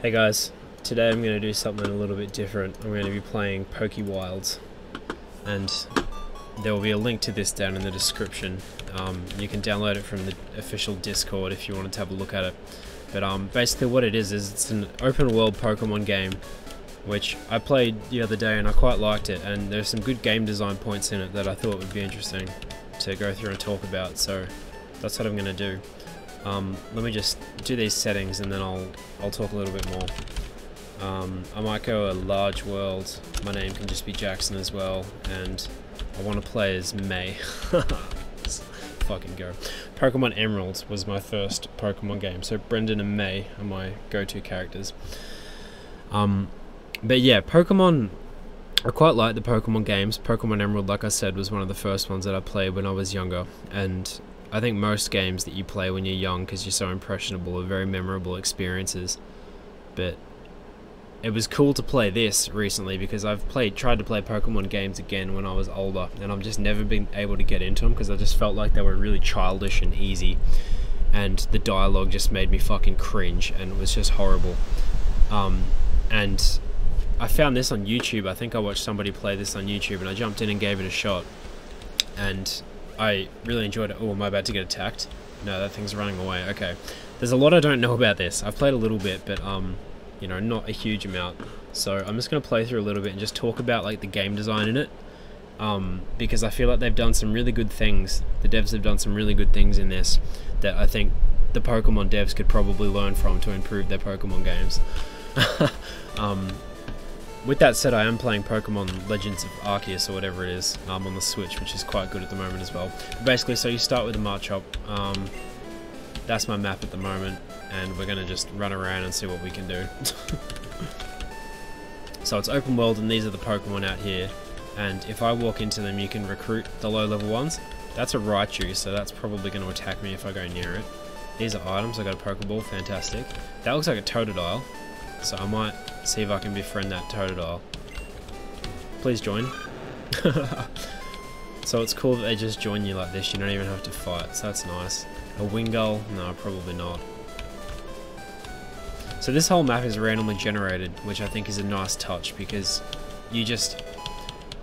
Hey guys, today I'm going to do something a little bit different. I'm going to be playing Pokewilds, and there will be a link to this down in the description. Um, you can download it from the official Discord if you wanted to have a look at it. But um, basically what it is, is it's an open world Pokemon game, which I played the other day and I quite liked it, and there's some good game design points in it that I thought would be interesting to go through and talk about, so that's what I'm going to do. Um, let me just do these settings and then I'll I'll talk a little bit more. Um, I might go a large world. My name can just be Jackson as well, and I want to play as May. Fucking go. Pokemon Emeralds was my first Pokemon game, so Brendan and May are my go-to characters. Um, but yeah, Pokemon. I quite like the Pokemon games. Pokemon Emerald, like I said, was one of the first ones that I played when I was younger, and I think most games that you play when you're young because you're so impressionable are very memorable experiences. But it was cool to play this recently because I've played tried to play Pokemon games again when I was older and I've just never been able to get into them because I just felt like they were really childish and easy and the dialogue just made me fucking cringe and it was just horrible. Um, and I found this on YouTube. I think I watched somebody play this on YouTube and I jumped in and gave it a shot. And I really enjoyed it. Oh, am I about to get attacked? No, that thing's running away. Okay. There's a lot I don't know about this. I've played a little bit, but, um, you know, not a huge amount. So I'm just going to play through a little bit and just talk about, like, the game design in it. Um, because I feel like they've done some really good things. The devs have done some really good things in this that I think the Pokemon devs could probably learn from to improve their Pokemon games. um, with that said, I am playing Pokemon Legends of Arceus or whatever it is um, on the Switch, which is quite good at the moment as well. But basically, so you start with the Machop. Um, that's my map at the moment, and we're going to just run around and see what we can do. so it's open world, and these are the Pokemon out here. And if I walk into them, you can recruit the low level ones. That's a Raichu, so that's probably going to attack me if I go near it. These are items. I got a Pokeball, fantastic. That looks like a Totodile, so I might see if I can befriend that Totodile. Please join. so it's cool that they just join you like this, you don't even have to fight, so that's nice. A Wingull? No, probably not. So this whole map is randomly generated, which I think is a nice touch because you just,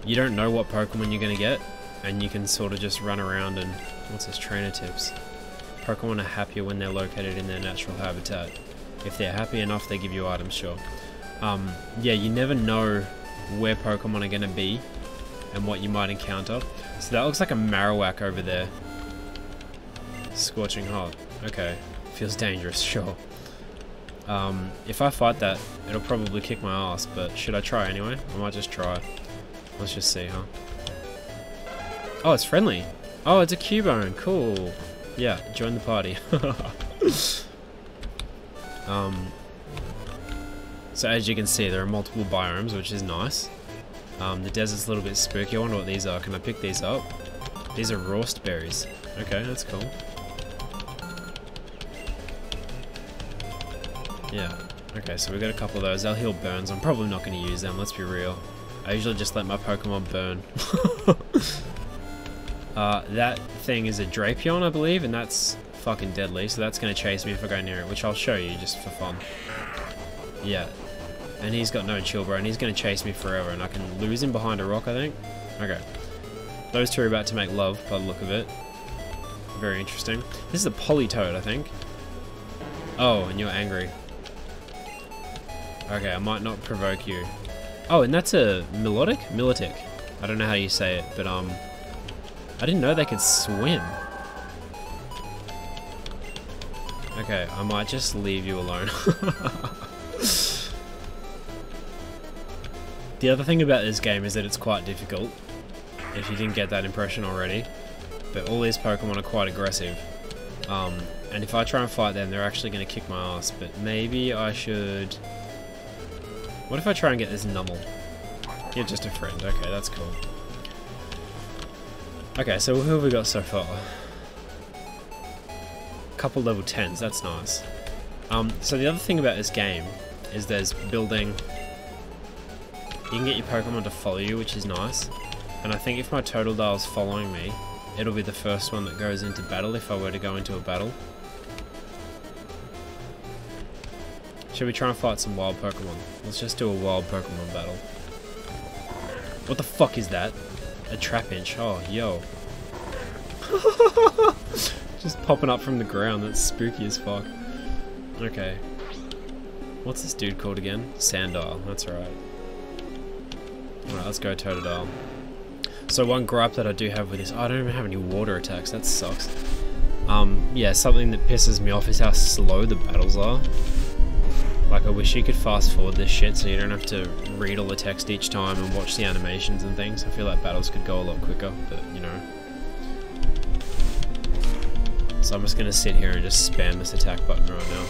you don't know what Pokemon you're going to get, and you can sort of just run around and, what's this, trainer tips? Pokemon are happier when they're located in their natural habitat. If they're happy enough, they give you items, sure um, yeah, you never know where Pokemon are going to be and what you might encounter. So that looks like a Marowak over there. Scorching hot. Okay. Feels dangerous, sure. Um, if I fight that, it'll probably kick my ass, but should I try anyway? I might just try. Let's just see, huh? Oh, it's friendly. Oh, it's a Cubone. Cool. Yeah, join the party. um, so as you can see, there are multiple biomes, which is nice. Um, the desert's a little bit spooky. I wonder what these are. Can I pick these up? These are Rawst berries. Okay, that's cool. Yeah. Okay, so we got a couple of those. They'll heal burns. I'm probably not going to use them, let's be real. I usually just let my Pokemon burn. uh, that thing is a Drapion, I believe, and that's fucking deadly, so that's going to chase me if I go near it, which I'll show you just for fun. Yeah, and he's got no chill, bro, and he's going to chase me forever, and I can lose him behind a rock, I think. Okay. Those two are about to make love, by the look of it. Very interesting. This is a Politoed, I think. Oh, and you're angry. Okay, I might not provoke you. Oh, and that's a Melodic? Milotic. I don't know how you say it, but um... I didn't know they could swim. Okay, I might just leave you alone. The other thing about this game is that it's quite difficult, if you didn't get that impression already. But all these Pokemon are quite aggressive. Um, and if I try and fight them, they're actually going to kick my ass. But maybe I should... What if I try and get this Numel? You're just a friend. Okay, that's cool. Okay, so who have we got so far? Couple level 10s, that's nice. Um, so the other thing about this game is there's building you can get your Pokemon to follow you, which is nice. And I think if my Totodile's following me, it'll be the first one that goes into battle if I were to go into a battle. Should we try and fight some wild Pokemon? Let's just do a wild Pokemon battle. What the fuck is that? A Trapinch. Oh, yo. just popping up from the ground. That's spooky as fuck. Okay. What's this dude called again? Sandile. That's right. Alright, let's go Totodile. So one gripe that I do have with this, I don't even have any water attacks, that sucks. Um, yeah, something that pisses me off is how slow the battles are. Like, I wish you could fast forward this shit so you don't have to read all the text each time and watch the animations and things. I feel like battles could go a lot quicker, but, you know. So I'm just gonna sit here and just spam this attack button right now.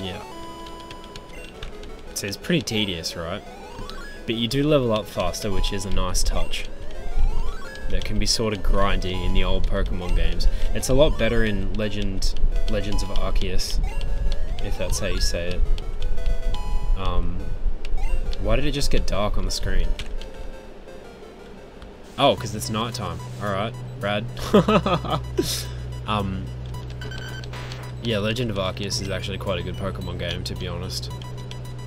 Yeah. So it's pretty tedious, right? But you do level up faster, which is a nice touch. That can be sort of grindy in the old Pokemon games. It's a lot better in Legend, Legends of Arceus, if that's how you say it. Um, why did it just get dark on the screen? Oh, because it's nighttime. Alright, Brad. um, yeah, Legend of Arceus is actually quite a good Pokemon game, to be honest.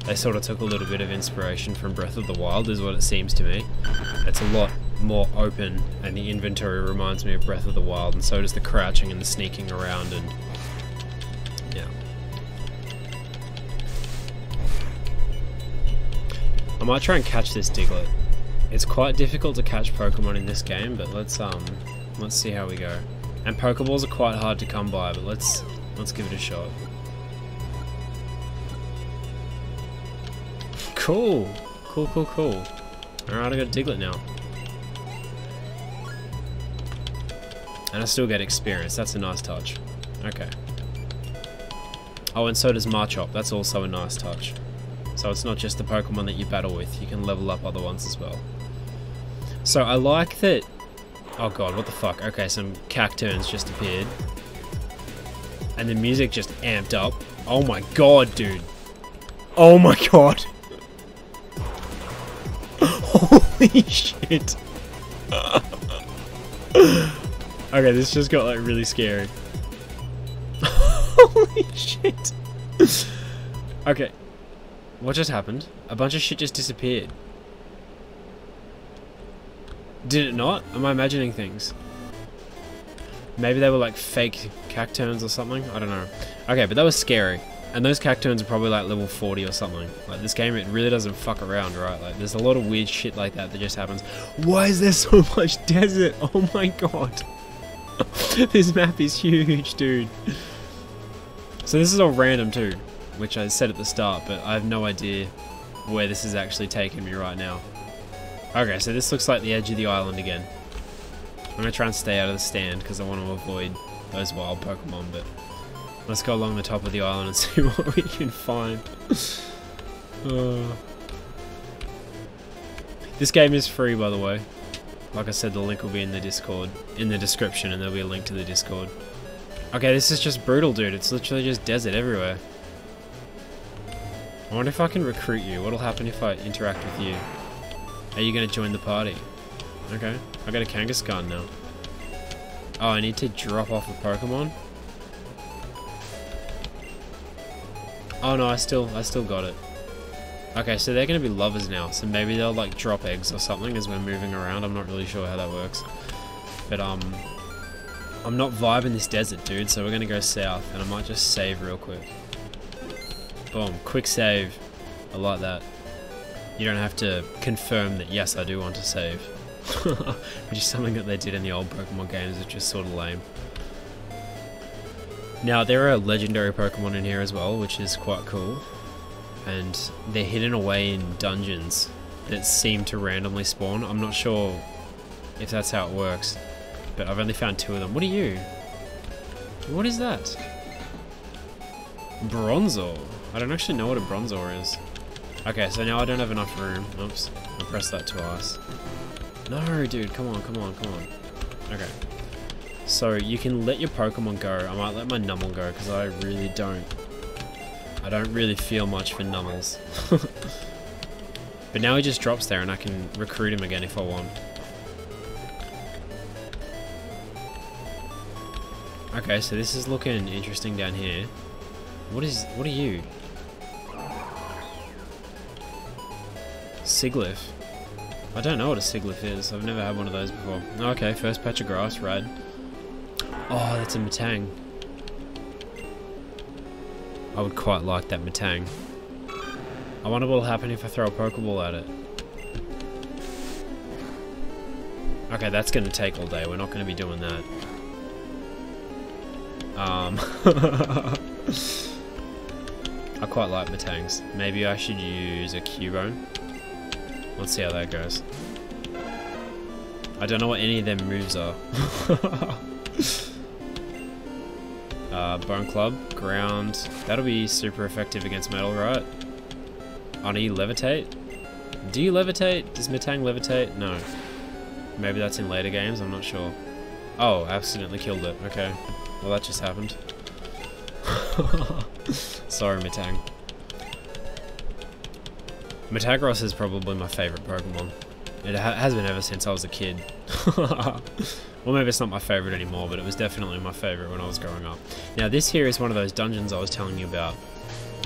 They sort of took a little bit of inspiration from Breath of the Wild, is what it seems to me. It's a lot more open, and the inventory reminds me of Breath of the Wild, and so does the crouching and the sneaking around, and might try and catch this Diglett. It's quite difficult to catch Pokemon in this game, but let's um, let's see how we go. And Pokeballs are quite hard to come by, but let's let's give it a shot. Cool, cool, cool, cool. Alright, I got Diglett now. And I still get experience, that's a nice touch. Okay. Oh, and so does Machop, that's also a nice touch. So it's not just the Pokemon that you battle with, you can level up other ones as well. So I like that... Oh god, what the fuck? Okay, some Cacturns just appeared. And the music just amped up. Oh my god, dude. Oh my god. Holy shit. okay, this just got like really scary. Holy shit. okay. What just happened? A bunch of shit just disappeared. Did it not? Am I imagining things? Maybe they were like fake cacturns or something? I don't know. Okay, but that was scary. And those cacturns are probably like level 40 or something. Like this game, it really doesn't fuck around, right? Like there's a lot of weird shit like that that just happens. Why is there so much desert? Oh my god. this map is huge, dude. So this is all random too, which I said at the start, but I have no idea where this is actually taking me right now. Okay, so this looks like the edge of the island again. I'm gonna try and stay out of the stand because I want to avoid those wild Pokemon, but let's go along the top of the island and see what we can find. uh. This game is free, by the way. Like I said, the link will be in the Discord, in the description, and there'll be a link to the Discord. Okay, this is just brutal, dude. It's literally just desert everywhere. I wonder if I can recruit you. What'll happen if I interact with you? Are you going to join the party? Okay, I got a Kangaskhan now. Oh, I need to drop off a Pokemon? Oh no, I still, I still got it. Okay, so they're going to be lovers now, so maybe they'll like drop eggs or something as we're moving around. I'm not really sure how that works. But um, I'm not vibing this desert, dude, so we're going to go south, and I might just save real quick. Boom, quick save. I like that. You don't have to confirm that, yes, I do want to save. which is something that they did in the old Pokemon games, which is sort of lame. Now, there are legendary Pokemon in here as well, which is quite cool. And they're hidden away in dungeons that seem to randomly spawn. I'm not sure if that's how it works, but I've only found two of them. What are you? What is that? Bronzor. I don't actually know what a Bronzor is. Okay, so now I don't have enough room. Oops, I pressed that twice. No, dude, come on, come on, come on. Okay. So you can let your Pokemon go. I might let my Numel go because I really don't. I don't really feel much for Numels. But now he just drops there and I can recruit him again if I want. Okay, so this is looking interesting down here. What is, what are you? Sigilyph. I don't know what a Sigilyph is. I've never had one of those before. Okay, first patch of grass, right. Oh, that's a Metang. I would quite like that Metang. I wonder what will happen if I throw a Pokeball at it. Okay, that's going to take all day. We're not going to be doing that. Um, I quite like Metangs. Maybe I should use a Cubone. Let's see how that goes. I don't know what any of them moves are. uh, Bone Club, Ground. That'll be super effective against Metal, right? You levitate? Do you levitate? Does Metang levitate? No. Maybe that's in later games, I'm not sure. Oh, accidentally killed it. Okay. Well, that just happened. Sorry, Metang. Metagross is probably my favourite Pokemon. It ha has been ever since I was a kid. well, maybe it's not my favourite anymore, but it was definitely my favourite when I was growing up. Now, this here is one of those dungeons I was telling you about.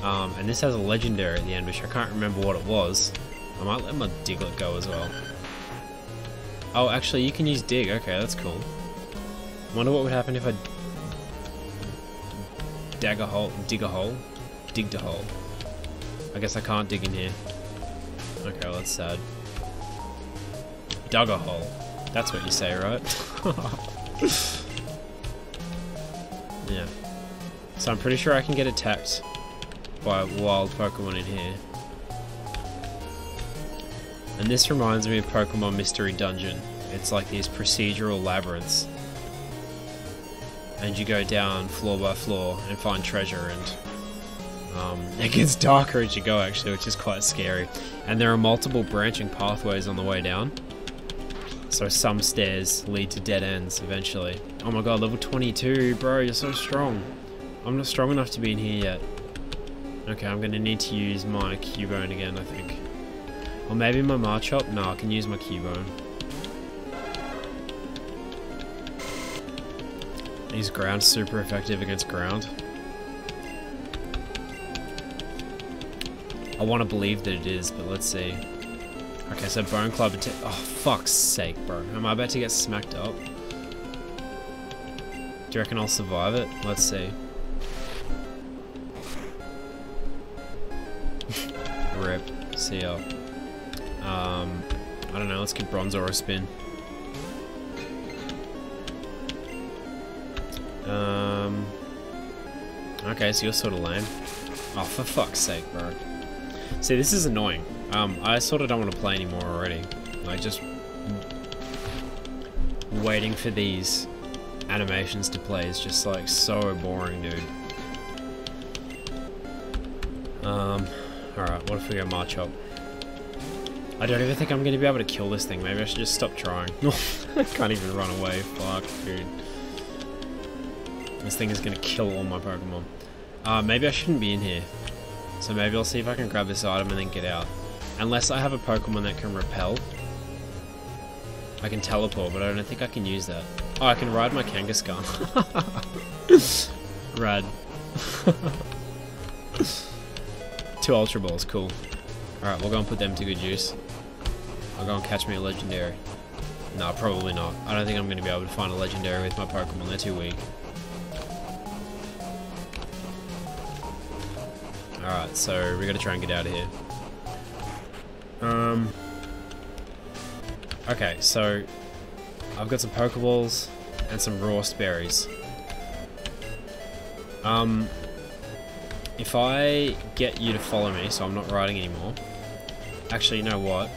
Um, and this has a legendary at the end, which I can't remember what it was. I might let my Diglett go as well. Oh, actually, you can use Dig. Okay, that's cool. Wonder what would happen if I dag a hole, dig a hole, dig a hole. I guess I can't dig in here. Okay, well that's sad. Dug a hole. That's what you say, right? yeah. So I'm pretty sure I can get attacked by a wild Pokemon in here. And this reminds me of Pokemon Mystery Dungeon. It's like these procedural labyrinths. And you go down floor by floor and find treasure and um, it gets darker as you go actually, which is quite scary. And there are multiple branching pathways on the way down. So some stairs lead to dead ends eventually. Oh my god, level 22, bro, you're so strong. I'm not strong enough to be in here yet. Okay, I'm gonna need to use my Cubone again, I think. Or maybe my Machop? No, I can use my Cubone. Is ground super effective against ground? I want to believe that it is, but let's see. Okay, so Bone Club Oh, fuck's sake, bro. Am I about to get smacked up? Do you reckon I'll survive it? Let's see. Rip. See ya. Um, I don't know, let's give Bronzor a spin. Um, okay, so you're sort of lame. Oh, for fuck's sake, bro. See, this is annoying. Um, I sort of don't want to play anymore already. Like, just waiting for these animations to play is just, like, so boring, dude. Um, alright, what if we go Machop? I don't even think I'm going to be able to kill this thing. Maybe I should just stop trying. I can't even run away. Fuck, dude. This thing is going to kill all my Pokemon. Uh, maybe I shouldn't be in here. So maybe I'll see if I can grab this item and then get out. Unless I have a Pokemon that can repel. I can teleport, but I don't think I can use that. Oh, I can ride my Kangaskhan. Rad. Two Ultra Balls, cool. Alright, we'll go and put them to good use. I'll go and catch me a Legendary. No, probably not. I don't think I'm going to be able to find a Legendary with my Pokemon, they're too weak. Alright, so we gotta try and get out of here. Um. Okay, so I've got some Pokeballs and some Rawst berries. Um, if I get you to follow me, so I'm not riding anymore. Actually, you know what?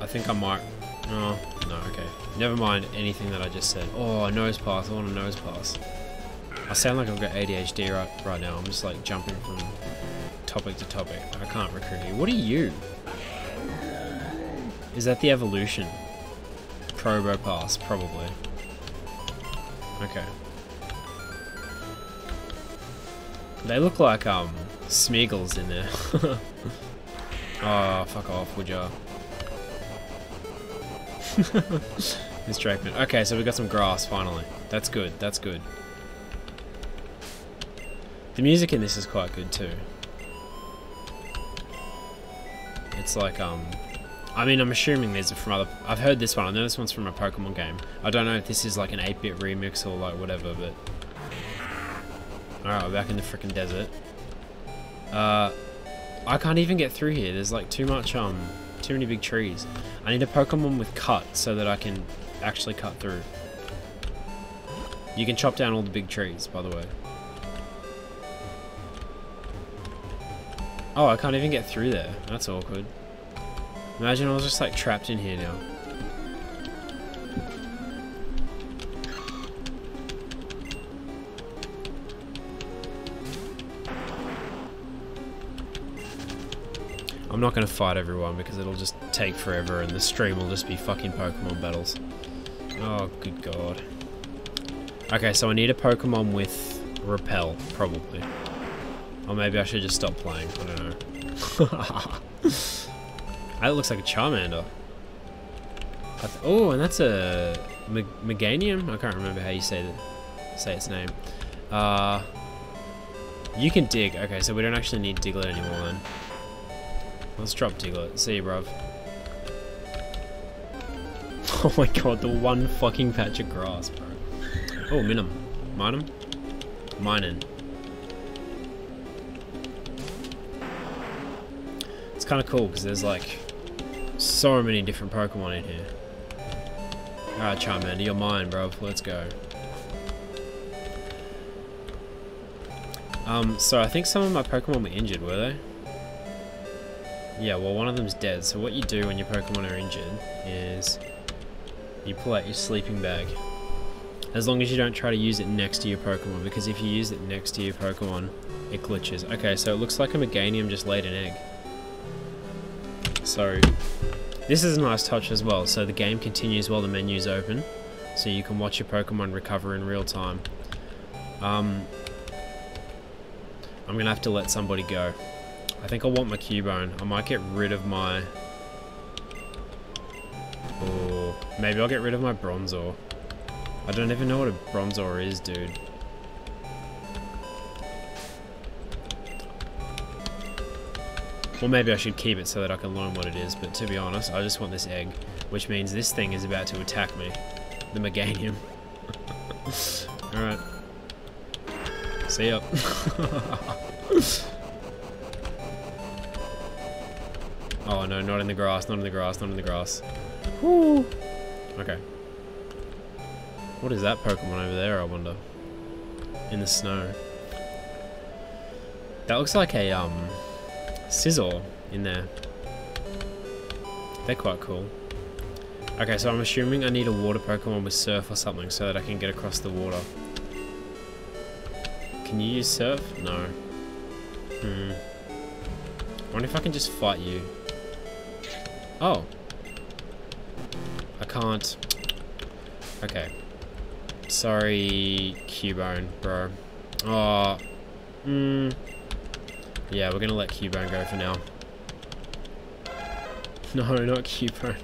I think I might. Oh, no, okay. Never mind anything that I just said. Oh, a Nosepass. I want a Nosepass. I sound like I've got ADHD right, right now. I'm just like jumping from topic to topic. I can't recruit you. What are you? Is that the evolution? Probopass, probably. Okay. They look like um Smeagol's in there. Oh, fuck off, would ya? This Drakeman. Okay, so we got some grass, finally. That's good, that's good. The music in this is quite good, too. It's like, um... I mean, I'm assuming these are from other... I've heard this one. I know this one's from a Pokemon game. I don't know if this is like an 8-bit remix or like whatever, but... Alright, we're back in the freaking desert. Uh... I can't even get through here. There's like too much, um... Too many big trees. I need a Pokemon with cut so that I can actually cut through. You can chop down all the big trees, by the way. Oh, I can't even get through there. That's awkward. Imagine I was just like trapped in here now. I'm not going to fight everyone because it'll just take forever and the stream will just be fucking Pokemon battles. Oh, good god. Okay, so I need a Pokemon with Repel, probably. Or maybe I should just stop playing. I don't know. that looks like a Charmander. oh, and that's a Meganium? I can't remember how you say the, say its name. Uh, you can dig. Okay, so we don't actually need Diglett anymore then. Let's drop Diglett. See you, bruv. Oh my god, the one fucking patch of grass, bro. Oh, Minim. Minum? Minin. Kind of cool because there's like so many different Pokemon in here. Alright, Charmander, you're mine, bro. Let's go. Um, so I think some of my Pokemon were injured, were they? Yeah, well one of them's dead. So what you do when your Pokemon are injured is you pull out your sleeping bag. As long as you don't try to use it next to your Pokemon, because if you use it next to your Pokemon, it glitches. Okay, so it looks like a Meganium just laid an egg. So, this is a nice touch as well. So the game continues while the menu's open, so you can watch your Pokemon recover in real time. Um, I'm gonna have to let somebody go. I think I want my Cubone. I might get rid of my or maybe I'll get rid of my Bronzor. I don't even know what a Bronzor is, dude. Or maybe I should keep it so that I can learn what it is, but to be honest, I just want this egg, which means this thing is about to attack me. The Meganium. Alright. See ya. oh no, not in the grass, not in the grass, not in the grass. Whoo. Okay. What is that Pokemon over there, I wonder? In the snow. That looks like a, um, Scizor in there. They're quite cool. Okay, so I'm assuming I need a water Pokemon with Surf or something so that I can get across the water. Can you use Surf? No. Hmm. I wonder if I can just fight you. Oh, I can't... Okay. Sorry, Cubone, bro. Oh. Hmm. Yeah, we're gonna let Cubone go for now. No, not Cubone.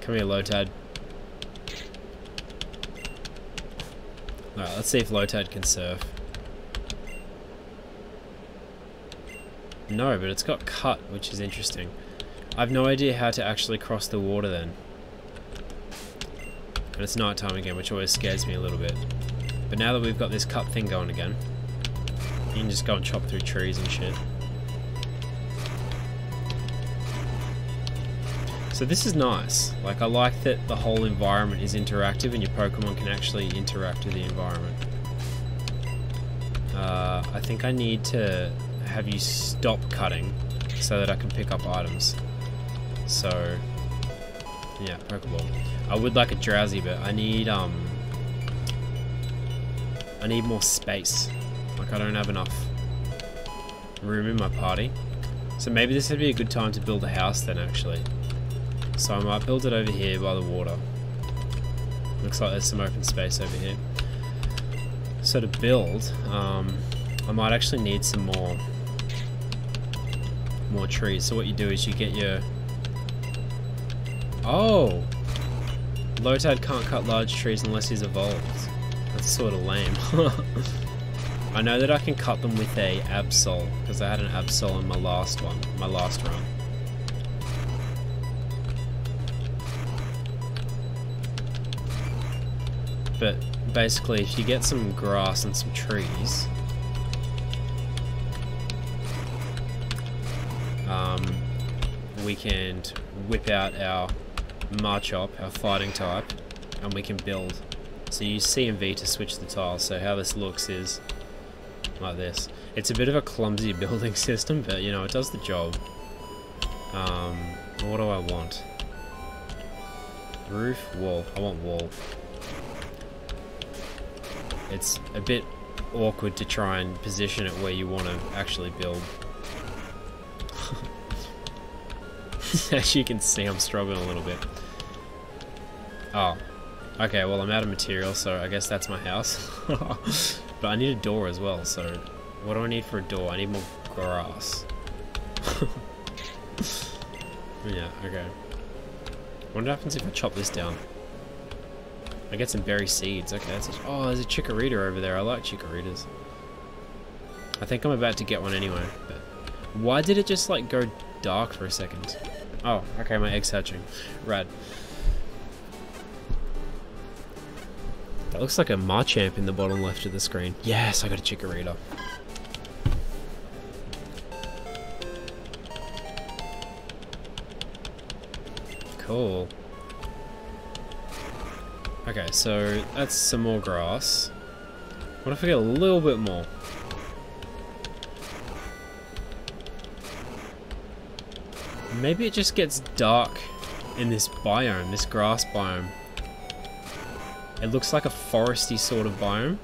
Come here, Lotad. Alright, let's see if Lotad can surf. No, but it's got cut, which is interesting. I've no idea how to actually cross the water then. And it's night time again, which always scares me a little bit. But now that we've got this cut thing going again, you can just go and chop through trees and shit. So this is nice. Like, I like that the whole environment is interactive and your Pokemon can actually interact with the environment. Uh, I think I need to have you stop cutting so that I can pick up items. So, yeah, Pokeball. I would like a Drowzee, but I need, um... I need more space. Like, I don't have enough room in my party. So maybe this would be a good time to build a house then, actually. So I might build it over here by the water. Looks like there's some open space over here. So to build, um, I might actually need some more more trees. So what you do is you get your... Oh! Lotad can't cut large trees unless he's evolved. That's sort of lame. I know that I can cut them with a Absol, because I had an Absol in my last one, my last run. But basically, if you get some grass and some trees, um, we can whip out our Machop, our fighting type, and we can build. So you use C and V to switch the tiles. So how this looks is like this. It's a bit of a clumsy building system, but you know, it does the job. Um, what do I want? Roof, wall. I want wall. It's a bit awkward to try and position it where you want to actually build. As you can see, I'm struggling a little bit. Oh. Okay, well I'm out of material, so I guess that's my house. but I need a door as well, so what do I need for a door? I need more grass. yeah, okay. What happens if I chop this down? I get some berry seeds. Okay, that's a, oh, there's a chikorita over there. I like chikoritas. I think I'm about to get one anyway. But why did it just like go dark for a second? Oh, okay, my egg's hatching. Rad. That looks like a Machamp in the bottom left of the screen. Yes, I got a Chikorita. Cool. Okay, so that's some more grass. What if I get a little bit more? Maybe it just gets dark in this biome, this grass biome. It looks like a foresty sort of biome.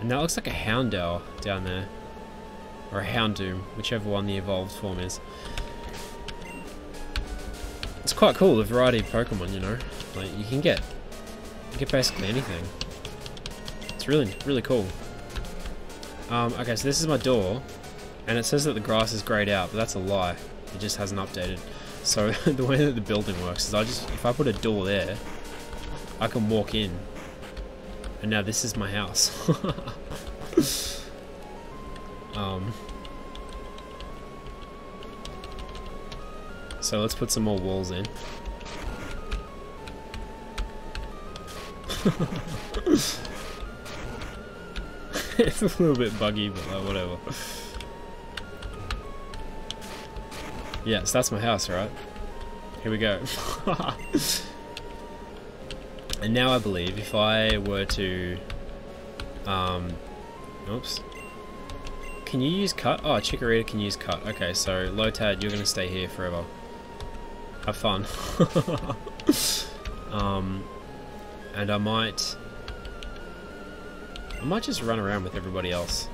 And that looks like a Houndour down there. Or a Houndoom, whichever one the evolved form is. It's quite cool, the variety of Pokemon, you know? Like, you can get... You get basically anything. It's really, really cool. Um, okay, so this is my door. And it says that the grass is grayed out, but that's a lie. It just hasn't updated. So, the way that the building works is I just... If I put a door there, I can walk in. And now this is my house. um, so let's put some more walls in. it's a little bit buggy, but like, whatever. Yes, that's my house, right? Here we go. And now I believe if I were to... Um, oops. Can you use cut? Oh, Chikorita can use cut. Okay, so Lotad, you're going to stay here forever. Have fun. um, and I might... I might just run around with everybody else.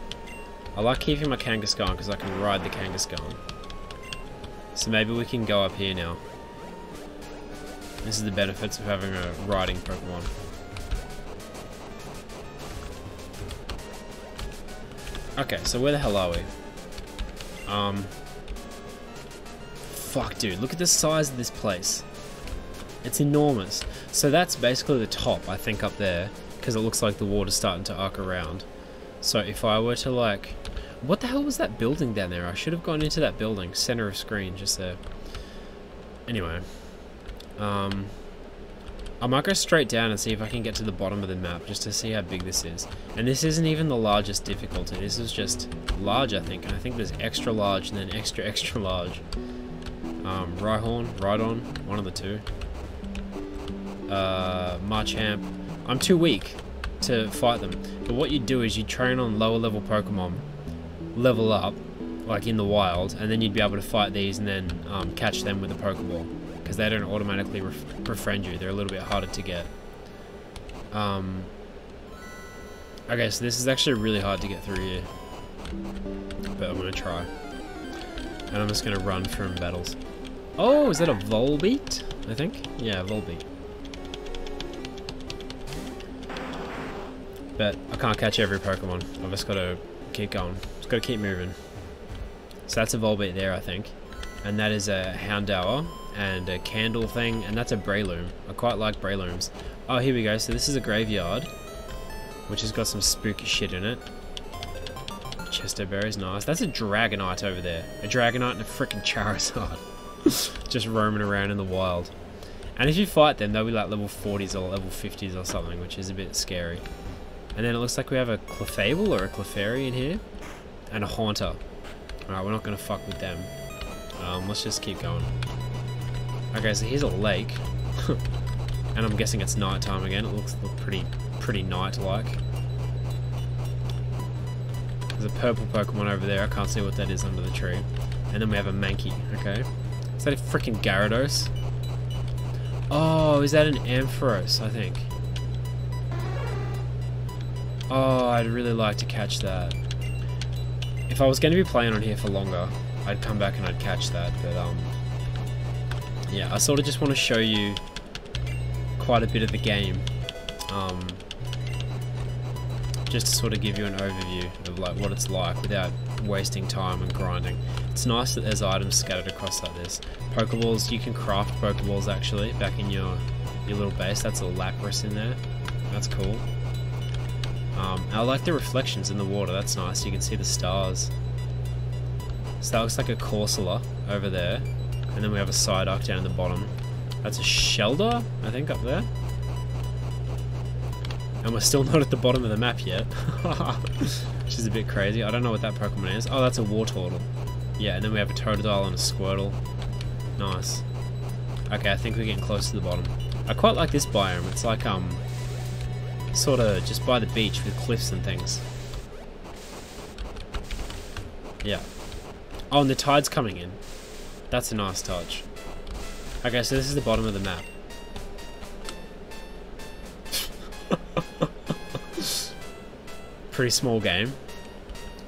I like keeping my Kangaskhan because I can ride the Kangaskhan. So maybe we can go up here now. This is the benefits of having a riding Pokemon. Okay, so where the hell are we? Um... Fuck, dude, look at the size of this place. It's enormous. So that's basically the top, I think, up there, because it looks like the water's starting to arc around. So if I were to, like... What the hell was that building down there? I should have gone into that building. Center of screen, just there. Anyway. Um, I might go straight down and see if I can get to the bottom of the map just to see how big this is. And this isn't even the largest difficulty. This is just large, I think. And I think there's extra large and then extra, extra large. Um, Rhyhorn, Rhydon, one of the two. Uh, Machamp. I'm too weak to fight them. But what you do is you train on lower level Pokemon, level up, like in the wild, and then you'd be able to fight these and then um, catch them with a Pokeball because they don't automatically befriend you. They're a little bit harder to get. Um, okay, so this is actually really hard to get through here. But I'm going to try. And I'm just going to run from battles. Oh, is that a Volbeat? I think? Yeah, Volbeat. But I can't catch every Pokemon. I've just got to keep going. Just got to keep moving. So that's a Volbeat there, I think. And that is a Houndour and a Candle thing, and that's a Breloom. I quite like Brelooms. Oh, here we go. So this is a graveyard, which has got some spooky shit in it. Chesto Berry's nice. That's a Dragonite over there. A Dragonite and a freaking Charizard. Just roaming around in the wild. And if you fight them, they'll be like level 40s or level 50s or something, which is a bit scary. And then it looks like we have a Clefable or a Clefairy in here. And a Haunter. Alright, we're not going to fuck with them. Um, let's just keep going. Okay, so here's a lake. and I'm guessing it's nighttime again. It looks pretty pretty night-like. There's a purple Pokemon over there. I can't see what that is under the tree. And then we have a Mankey. Okay. Is that a freaking Gyarados? Oh, is that an Ampharos, I think? Oh, I'd really like to catch that. If I was going to be playing on here for longer, I'd come back and I'd catch that, but um, yeah, I sort of just want to show you quite a bit of the game, um, just to sort of give you an overview of like what it's like without wasting time and grinding. It's nice that there's items scattered across like this. Pokeballs, you can craft Pokeballs actually back in your your little base. That's a Lapras in there. That's cool. Um, I like the reflections in the water. That's nice. You can see the stars. So that looks like a Corsola over there. And then we have a Psyduck down at the bottom. That's a Shellder, I think, up there. And we're still not at the bottom of the map yet. Which is a bit crazy. I don't know what that Pokemon is. Oh, that's a Wartortle. Yeah, and then we have a Totodile and a Squirtle. Nice. Okay, I think we're getting close to the bottom. I quite like this biome. It's like, um, sort of just by the beach with cliffs and things. Yeah. Oh, and the tide's coming in. That's a nice touch. Okay, so this is the bottom of the map. Pretty small game.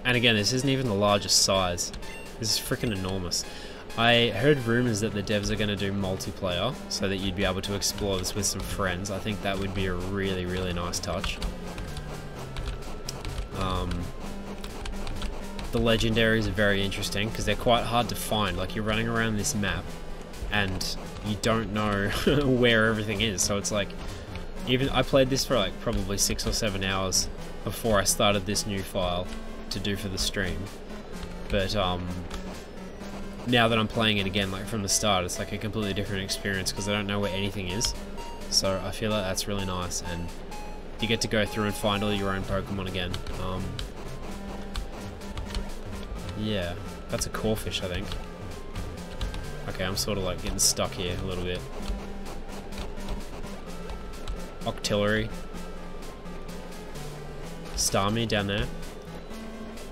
And again, this isn't even the largest size. This is freaking enormous. I heard rumors that the devs are going to do multiplayer so that you'd be able to explore this with some friends. I think that would be a really, really nice touch. Um, the legendaries are very interesting because they're quite hard to find. Like you're running around this map and you don't know where everything is. So it's like, even I played this for like probably six or seven hours before I started this new file to do for the stream. But um, now that I'm playing it again, like from the start, it's like a completely different experience because I don't know where anything is. So I feel like that's really nice, and you get to go through and find all your own Pokemon again. Um, yeah, that's a Corphish, I think. Okay, I'm sort of like getting stuck here a little bit. Octillery. Starmie down there.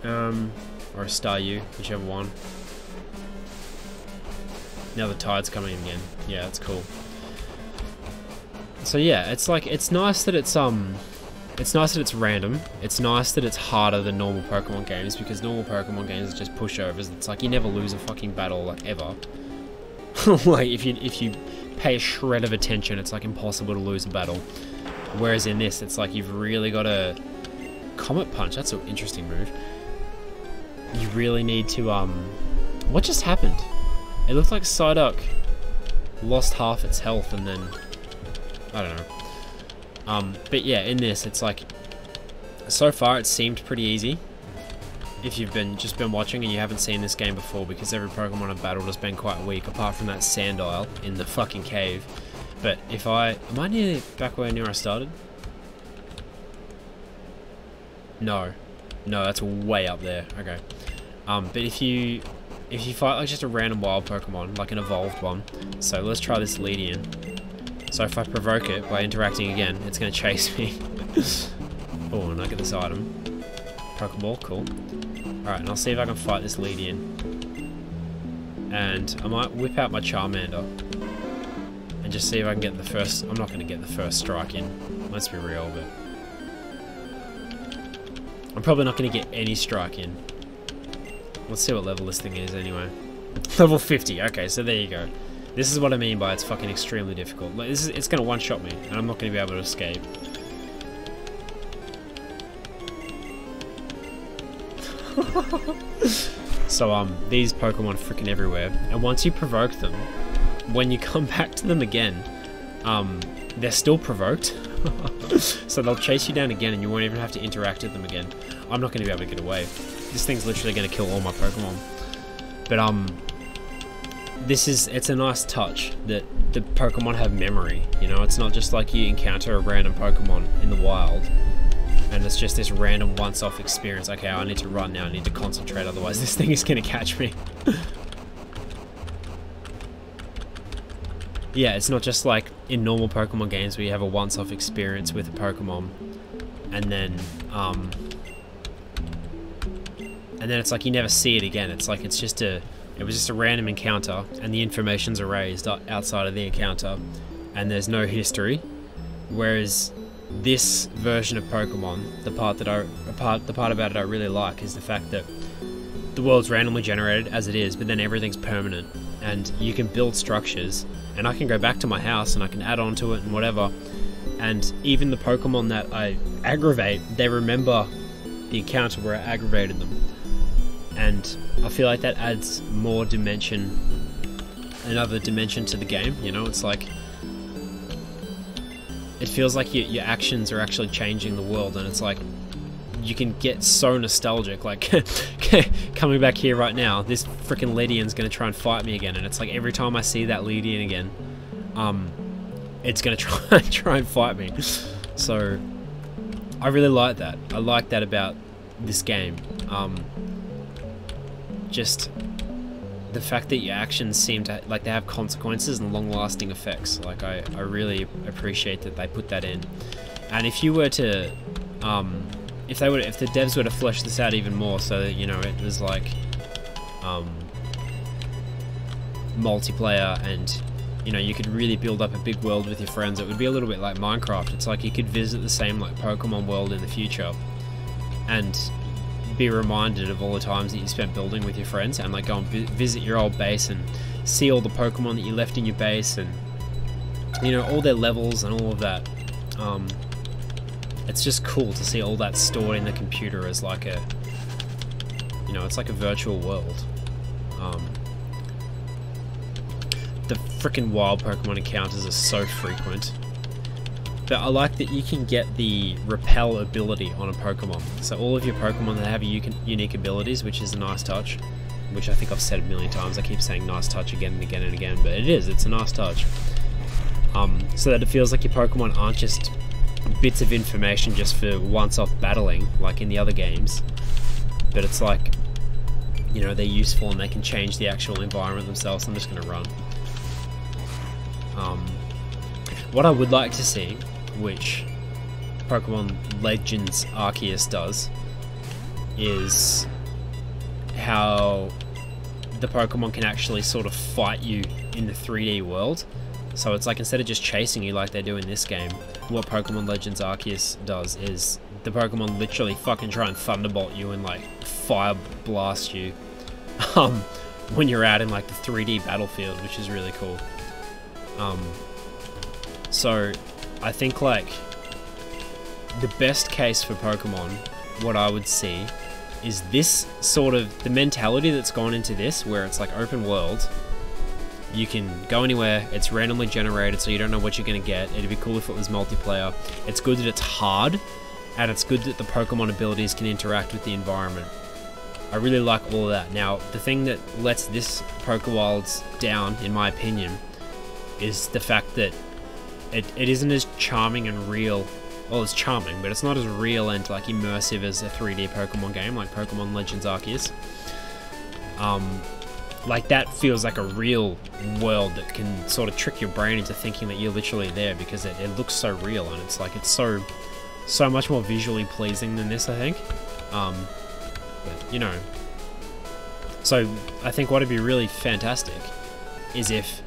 Um, or a Staryu, whichever one. Now the tide's coming in again. Yeah, that's cool. So yeah, it's like it's nice that it's um it's nice that it's random. It's nice that it's harder than normal Pokemon games because normal Pokemon games are just pushovers. It's like you never lose a fucking battle like ever. like if you if you pay a shred of attention, it's like impossible to lose a battle. Whereas in this, it's like you've really got to Comet Punch. That's an interesting move. You really need to um. What just happened? It looks like Psyduck lost half its health and then... I don't know. Um, but yeah, in this, it's like... So far, it seemed pretty easy. If you've been just been watching and you haven't seen this game before, because every Pokemon I've battled has been quite weak, apart from that Sandile in the fucking cave. But if I... Am I near back where near I started? No. No, that's way up there. Okay. Um, but if you if you fight like just a random wild Pokemon, like an evolved one, so let's try this Ledian. So if I provoke it by interacting again, it's going to chase me. oh, and I get this item. Pokeball, cool. Alright, and I'll see if I can fight this Ledian. And I might whip out my Charmander. And just see if I can get the first... I'm not going to get the first strike in. Let's be real, but... I'm probably not going to get any strike in. Let's see what level this thing is anyway. Level 50. Okay, so there you go. This is what I mean by it's fucking extremely difficult. Like, this is, it's to one-shot me, and I'm not to be able to escape. So um, these Pokemon freaking everywhere, and once you provoke them, when you come back to them again, um, they're still provoked. so they'll chase you down again, and you won't even have to interact with them again. I'm not going to be able to get away. This thing's literally going to kill all my Pokemon. But um, this is it's a nice touch that the Pokemon have memory. You know, it's not just like you encounter a random Pokemon in the wild and it's just this random once-off experience. Okay, I need to run now. I need to concentrate, otherwise this thing is gonna catch me. yeah, it's not just like in normal Pokemon games where you have a once-off experience with a Pokemon, and then um, and then it's like you never see it again. It's like it's just a it was just a random encounter, and the information's erased outside of the encounter, and there's no history. Whereas this version of Pokemon, the part that I part the part about it I really like is the fact that the world's randomly generated as it is, but then everything's permanent, and you can build structures, and I can go back to my house and I can add on to it and whatever, and even the Pokemon that I aggravate, they remember the encounter where I aggravated them, and I feel like that adds more dimension, another dimension to the game. You know, it's like it feels like your, your actions are actually changing the world and it's like you can get so nostalgic like coming back here right now this freaking Lydian's gonna try and fight me again and it's like every time I see that Lydian again um it's gonna try try and fight me. So I really like that. I like that about this game. Um just the fact that your actions seem to like they have consequences and long-lasting effects. Like I, I really appreciate that they put that in. And if you were to um, if they would if the devs were to flesh this out even more so that you know it was like um, multiplayer and you know you could really build up a big world with your friends it would be a little bit like Minecraft. It's like you could visit the same like Pokemon world in the future. And be reminded of all the times that you spent building with your friends and like go and vi visit your old base and see all the Pokemon that you left in your base and you know all their levels and all of that. Um, it's just cool to see all that stored in the computer as like a you know it's like a virtual world. Um, the freaking wild Pokemon encounters are so frequent. But I like that you can get the repel ability on a Pokemon. So all of your Pokemon that have unique abilities, which is a nice touch, which I think I've said a million times. I keep saying nice touch again and again and again, but it is, it's a nice touch. Um, so that it feels like your Pokemon aren't just bits of information just for once-off battling, like in the other games, but it's like, you know, they're useful and they can change the actual environment themselves. I'm just going to run. Um, what I would like to see which Pokemon Legends Arceus does, is how the Pokemon can actually sort of fight you in the 3D world. So it's like instead of just chasing you like they do in this game, what Pokemon Legends Arceus does is the Pokemon literally fucking try and thunderbolt you and like fire blast you um, when you're out in like the 3D battlefield, which is really cool. Um, so I think like the best case for Pokemon, what I would see, is this sort of the mentality that's gone into this, where it's like open world. You can go anywhere, it's randomly generated, so you don't know what you're going to get. It'd be cool if it was multiplayer. It's good that it's hard, and it's good that the Pokemon abilities can interact with the environment. I really like all of that. Now, the thing that lets this Pokewilds down, in my opinion, is the fact that it, it isn't as charming and real. Well, it's charming, but it's not as real and like immersive as a 3D Pokemon game like Pokemon Legends Arceus. Um, like that feels like a real world that can sort of trick your brain into thinking that you're literally there because it, it looks so real and it's like it's so so much more visually pleasing than this I think um, but you know so I think what would be really fantastic is if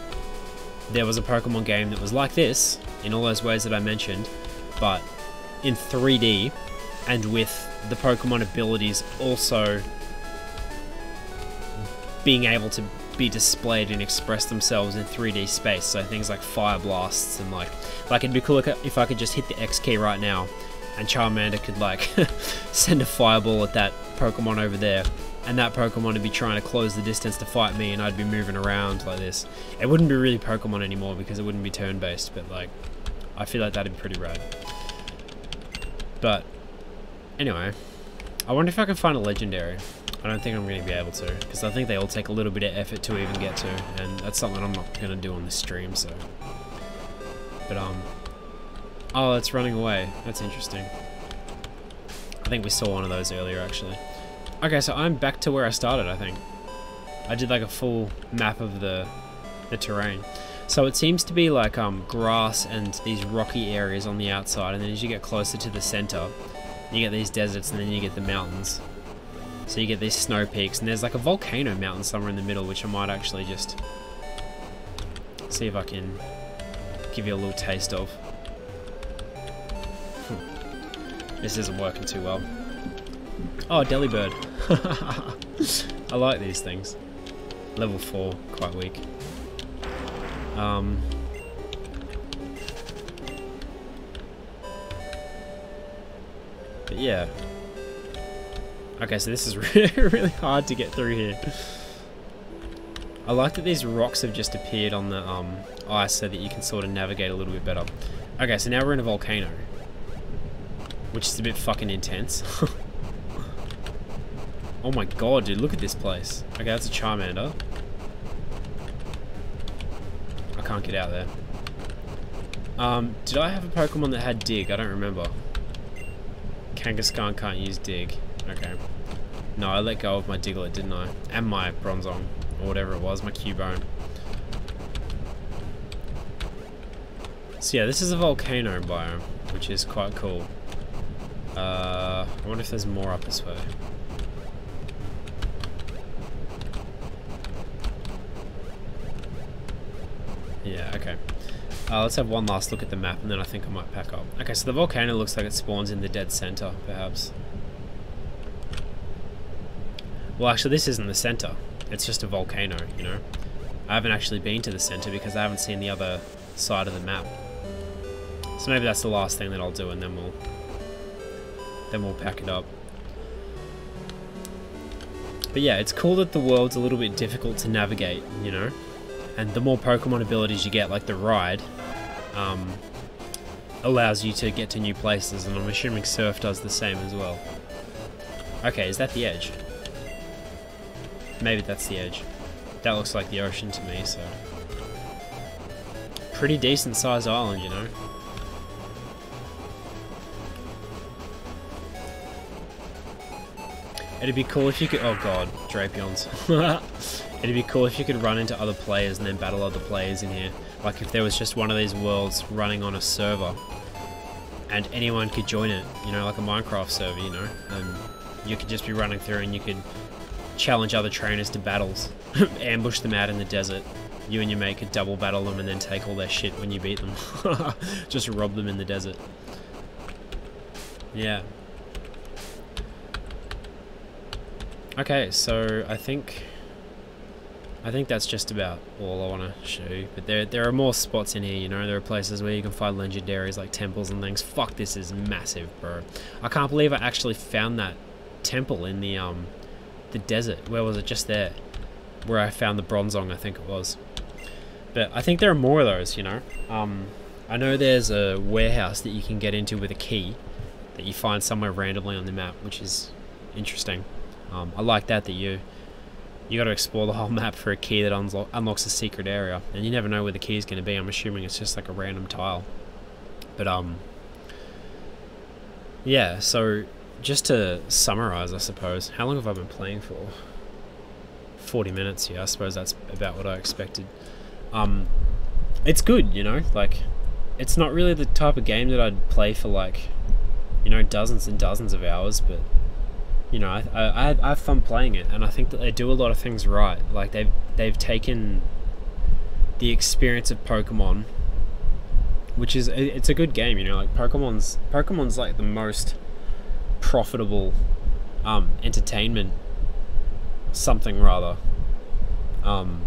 there was a Pokemon game that was like this, in all those ways that I mentioned, but in 3D and with the Pokemon abilities also being able to be displayed and express themselves in 3D space. So things like fire blasts and like, like it'd be cool if I could just hit the X key right now and Charmander could like send a fireball at that Pokemon over there and that Pokemon would be trying to close the distance to fight me, and I'd be moving around like this. It wouldn't be really Pokemon anymore because it wouldn't be turn-based, but like, I feel like that'd be pretty rad. But anyway, I wonder if I can find a legendary. I don't think I'm going to be able to, because I think they all take a little bit of effort to even get to, and that's something I'm not going to do on this stream, so. But, um, oh, it's running away. That's interesting. I think we saw one of those earlier, actually. Okay, so I'm back to where I started, I think. I did like a full map of the, the terrain. So it seems to be like um, grass and these rocky areas on the outside, and then as you get closer to the center, you get these deserts, and then you get the mountains. So you get these snow peaks, and there's like a volcano mountain somewhere in the middle, which I might actually just see if I can give you a little taste of. Hmm. This isn't working too well. Oh, Delibird. I like these things. Level 4, quite weak. Um, but yeah. Okay, so this is really, really hard to get through here. I like that these rocks have just appeared on the um, ice so that you can sort of navigate a little bit better. Okay, so now we're in a volcano. Which is a bit fucking intense. oh my god, dude, look at this place. Okay, that's a Charmander. I can't get out there. Um, did I have a Pokemon that had Dig? I don't remember. Kangaskhan can't use Dig. Okay. No, I let go of my Diglett, didn't I? And my Bronzong, or whatever it was, my Cubone. So yeah, this is a volcano biome, which is quite cool. Uh, I wonder if there's more up this way. Yeah, okay. Uh, let's have one last look at the map and then I think I might pack up. Okay, so the volcano looks like it spawns in the dead center, perhaps. Well, actually, this isn't the center. It's just a volcano, you know? I haven't actually been to the center because I haven't seen the other side of the map. So maybe that's the last thing that I'll do and then we'll... Then we'll pack it up. But yeah, it's cool that the world's a little bit difficult to navigate, you know? And the more Pokemon abilities you get, like the ride, um, allows you to get to new places, and I'm assuming Surf does the same as well. Okay, is that the edge? Maybe that's the edge. That looks like the ocean to me, so... Pretty decent sized island, you know? It'd be cool if you could- oh god, Drapions. It'd be cool if you could run into other players and then battle other players in here. Like if there was just one of these worlds running on a server and anyone could join it, you know, like a Minecraft server, you know, and you could just be running through and you could challenge other trainers to battles, ambush them out in the desert. You and your mate could double battle them and then take all their shit when you beat them. just rob them in the desert. Yeah. Okay, so I think I think that's just about all I want to show you. But there, there are more spots in here, you know. There are places where you can find legendaries like temples and things. Fuck, this is massive, bro. I can't believe I actually found that temple in the um, the desert. Where was it? Just there, where I found the Bronzong, I think it was. But I think there are more of those, you know. Um, I know there's a warehouse that you can get into with a key that you find somewhere randomly on the map, which is interesting. Um, I like that that you you got to explore the whole map for a key that unlo unlocks a secret area, and you never know where the key is going to be. I'm assuming it's just like a random tile. But um, yeah. So just to summarize, I suppose, how long have I been playing for? 40 minutes. Yeah, I suppose that's about what I expected. Um, it's good, you know. Like, it's not really the type of game that I'd play for like, you know, dozens and dozens of hours, but you know, I, I, I have fun playing it, and I think that they do a lot of things right. Like they've they've taken the experience of Pokemon, which is it's a good game. You know, like Pokemon's Pokemon's like the most profitable um, entertainment something rather um,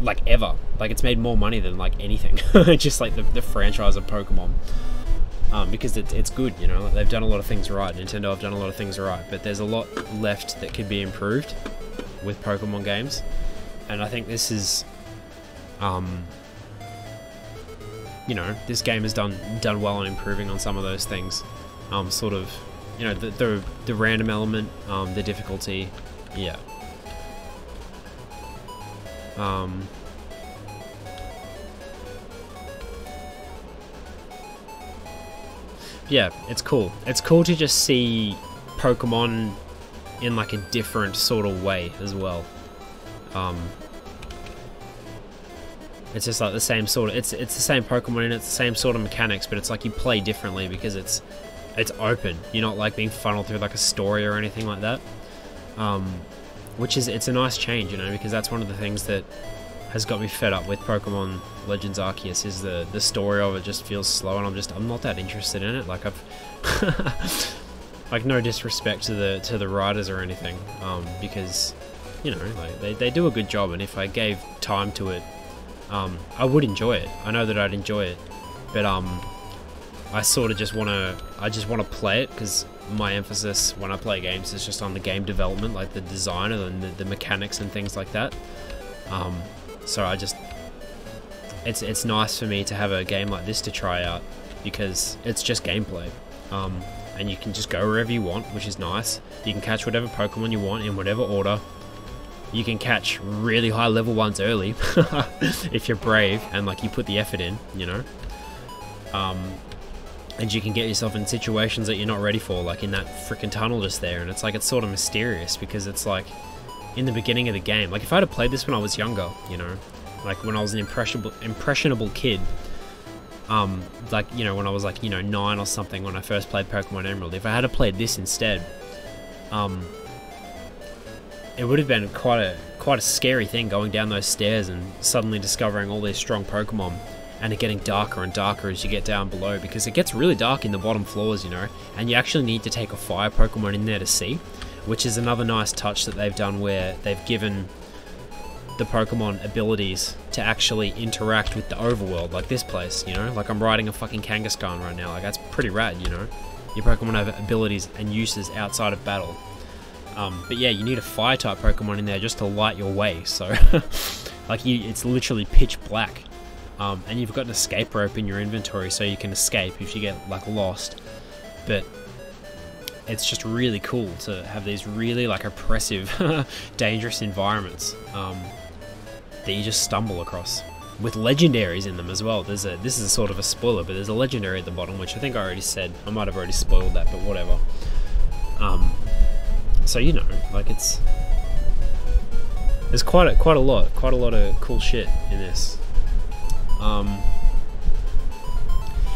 like ever like it's made more money than like anything just like the, the franchise of pokemon um, because it, it's good. You know, they've done a lot of things right. Nintendo have done a lot of things right, but there's a lot left that could be improved with Pokemon games, and I think this is, um, you know, this game has done done well in improving on some of those things. Um, sort of, you know, the the, the random element, um, the difficulty, yeah. Um, yeah, it's cool. It's cool to just see Pokemon in like a different sort of way as well. Um, it's just like the same sort of it's it's the same Pokemon and it's the same sort of mechanics, but it's like you play differently because it's it's open. You're not like being funneled through like a story or anything like that. Um, which is it's a nice change, you know, because that's one of the things that has got me fed up with Pokemon Legends Arceus is the the story of it just feels slow, and I'm just I'm not that interested in it. Like I've like no disrespect to the to the writers or anything, um, because you know like they they do a good job, and if I gave time to it, um, I would enjoy it. I know that I'd enjoy it, but um, I sort of just want to I just want to play it because my emphasis when I play games is just on the game development, like the design and the, the mechanics and things like that. Um, so I just, it's it's nice for me to have a game like this to try out because it's just gameplay, um, and you can just go wherever you want, which is nice. You can catch whatever Pokemon you want in whatever order. You can catch really high level ones early if you're brave and like you put the effort in, you know. Um, and you can get yourself in situations that you're not ready for, like in that freaking tunnel just there. And it's like it's sort of mysterious because it's like in the beginning of the game. Like if I'd have played this when I was younger, you know, like when I was an impressionable impressionable kid, um, like you know when I was like you know nine or something when I first played Pokemon Emerald. If I had played this instead, um, it would have been quite a quite a scary thing going down those stairs and suddenly discovering all these strong Pokemon and it getting darker and darker as you get down below because it gets really dark in the bottom floors, you know, and you actually need to take a fire Pokemon in there to see which is another nice touch that they've done where they've given the Pokemon abilities to actually interact with the overworld, like this place, you know? Like I'm riding a fucking Kangaskhan right now, like that's pretty rad, you know? Your Pokemon have abilities and uses outside of battle. Um, but yeah, you need a fire type Pokemon in there just to light your way, so like you, it's literally pitch black. Um, and you've got an escape rope in your inventory so you can escape if you get like lost. But it's just really cool to have these really like oppressive, dangerous environments um, that you just stumble across with legendaries in them as well. There's a this is a sort of a spoiler, but there's a legendary at the bottom, which I think I already said. I might have already spoiled that, but whatever. Um, so you know, like it's there's quite a quite a lot, quite a lot of cool shit in this. Um,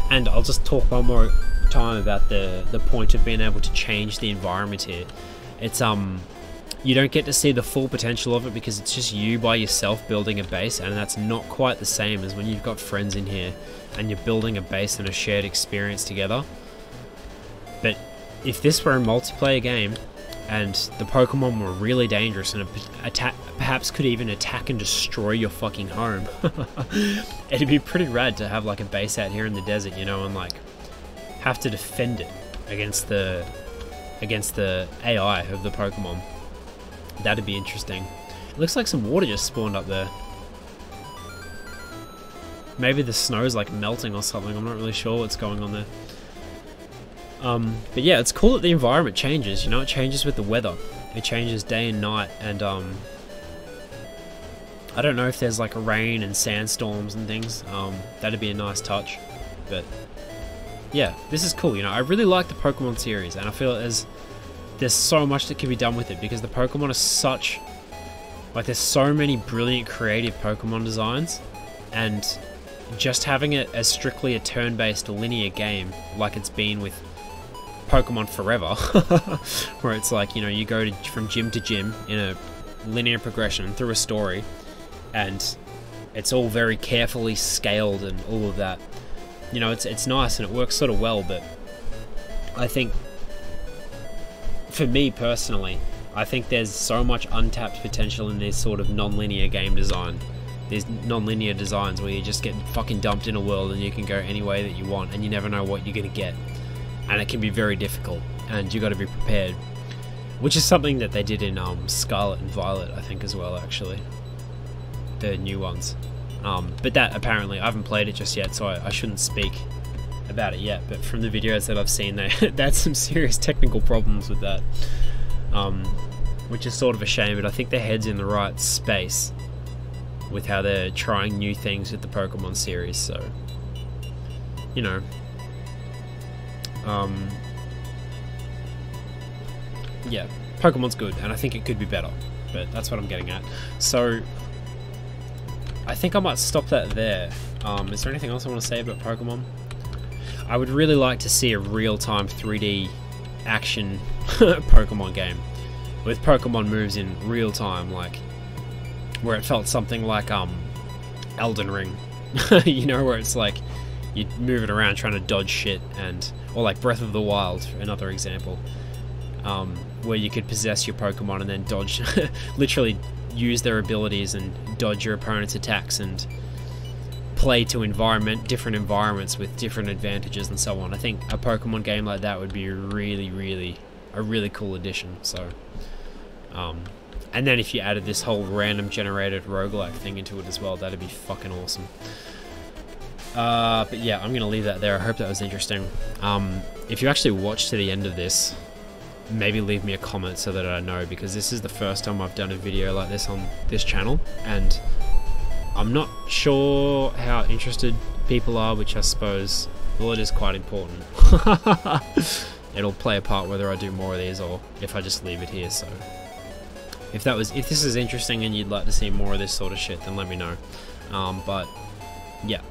and I'll just talk one more time about the the point of being able to change the environment here. It's um you don't get to see the full potential of it because it's just you by yourself building a base and that's not quite the same as when you've got friends in here and you're building a base and a shared experience together. But if this were a multiplayer game and the Pokemon were really dangerous and attack, perhaps could even attack and destroy your fucking home, it'd be pretty rad to have like a base out here in the desert, you know, and like have to defend it against the against the AI of the Pokemon. That'd be interesting. It looks like some water just spawned up there. Maybe the snow's like melting or something. I'm not really sure what's going on there. Um, but yeah, it's cool that the environment changes. You know, it changes with the weather. It changes day and night, and um, I don't know if there's like rain and sandstorms and things. Um, that'd be a nice touch, but yeah, this is cool. You know, I really like the Pokemon series, and I feel there's there's so much that can be done with it because the Pokemon are such like there's so many brilliant creative Pokemon designs, and just having it as strictly a turn-based linear game like it's been with Pokemon Forever, where it's like you know you go to, from gym to gym in a linear progression through a story, and it's all very carefully scaled and all of that you know, it's it's nice and it works sort of well, but I think for me personally, I think there's so much untapped potential in this sort of non-linear game design these non-linear designs where you just get fucking dumped in a world and you can go any way that you want and you never know what you're gonna get, and it can be very difficult, and you got to be prepared. Which is something that they did in um, Scarlet and Violet, I think, as well, actually. The new ones. Um, but that apparently, I haven't played it just yet, so I, I shouldn't speak about it yet. But from the videos that I've seen, they, that's some serious technical problems with that. Um, which is sort of a shame, but I think their head's in the right space with how they're trying new things with the Pokemon series, so. You know. Um, yeah, Pokemon's good, and I think it could be better, but that's what I'm getting at. So, I think I might stop that there. Um, is there anything else I want to say about Pokemon? I would really like to see a real-time 3D action Pokemon game with Pokemon moves in real time, like where it felt something like um, Elden Ring, you know, where it's like you move it around trying to dodge shit, and or like Breath of the Wild, another example, um, where you could possess your Pokemon and then dodge, literally use their abilities and dodge your opponent's attacks and play to environment different environments with different advantages and so on. I think a Pokemon game like that would be really, really a really cool addition. So, um, and then if you added this whole random generated roguelike thing into it as well, that'd be fucking awesome. Uh, but yeah, I'm gonna leave that there. I hope that was interesting. Um, if you actually watch to the end of this, maybe leave me a comment so that I know because this is the first time I've done a video like this on this channel and I'm not sure how interested people are, which I suppose, well, it is quite important. It'll play a part whether I do more of these or if I just leave it here. So, if that was, if this is interesting and you'd like to see more of this sort of shit, then let me know. Um, but yeah,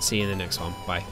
see you in the next one. Bye.